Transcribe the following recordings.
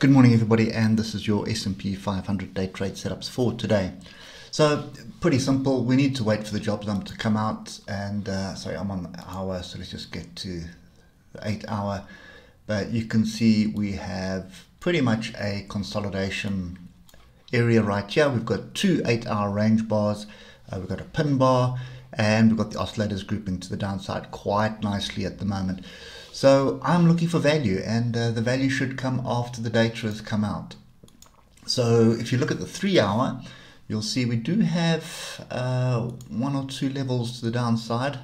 Good morning, everybody, and this is your S&P 500 day trade setups for today. So, pretty simple. We need to wait for the jobs number to come out, and uh, sorry, I'm on the hour, so let's just get to the eight hour. But you can see we have pretty much a consolidation area right here. We've got two eight-hour range bars. Uh, we've got a pin bar, and we've got the oscillators grouping to the downside quite nicely at the moment. So I'm looking for value, and uh, the value should come after the data has come out. So if you look at the three hour, you'll see we do have uh, one or two levels to the downside.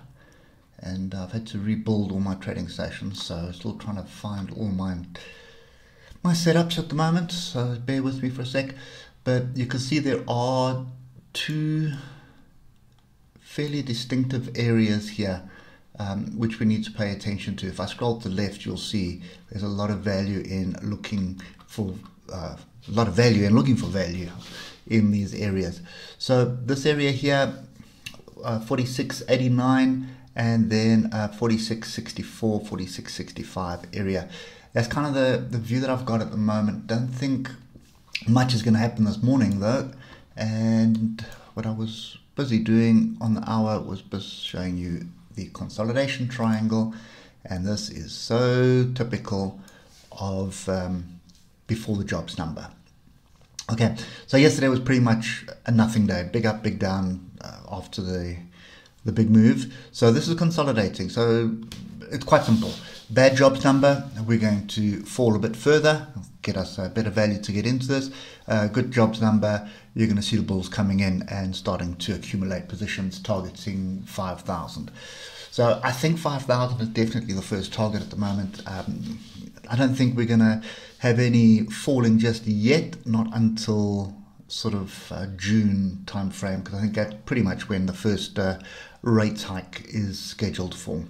And I've had to rebuild all my trading stations, so still trying to find all my my setups at the moment. So bear with me for a sec. But you can see there are two fairly distinctive areas here um, which we need to pay attention to. If I scroll to the left, you'll see there's a lot of value in looking for uh, a lot of value and looking for value in these areas. So this area here, uh, 46.89 and then uh, 46.64, 46.65 area. That's kind of the, the view that I've got at the moment. Don't think much is going to happen this morning though. And what I was busy doing on the hour was showing you the consolidation triangle and this is so typical of um, before the jobs number. Okay, so yesterday was pretty much a nothing day, big up, big down uh, after the the big move. So this is consolidating. So it's quite simple. Bad jobs number, we're going to fall a bit further, get us a better value to get into this. Uh, good jobs number, you're going to see the bulls coming in and starting to accumulate positions targeting 5,000. So I think 5,000 is definitely the first target at the moment. Um, I don't think we're going to have any falling just yet, not until sort of uh, June timeframe, because I think that's pretty much when the first uh, rate hike is scheduled for.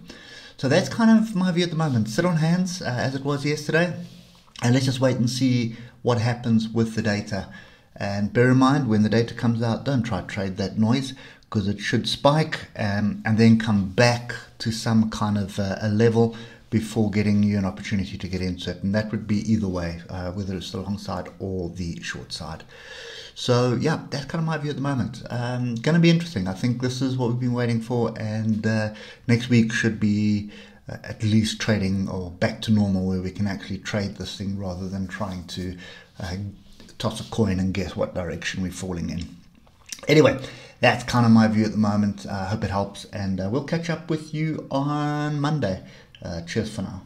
So that's kind of my view at the moment. Sit on hands uh, as it was yesterday, and let's just wait and see what happens with the data. And bear in mind, when the data comes out, don't try to trade that noise because it should spike um, and then come back to some kind of uh, a level before getting you an opportunity to get into it. And that would be either way, uh, whether it's the long side or the short side. So, yeah, that's kind of my view at the moment. Um, going to be interesting. I think this is what we've been waiting for. And uh, next week should be at least trading or back to normal where we can actually trade this thing rather than trying to uh, toss a coin and guess what direction we're falling in. Anyway, that's kind of my view at the moment. I uh, hope it helps, and uh, we'll catch up with you on Monday. Uh, cheers for now.